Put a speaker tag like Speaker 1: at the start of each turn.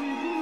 Speaker 1: Excellent.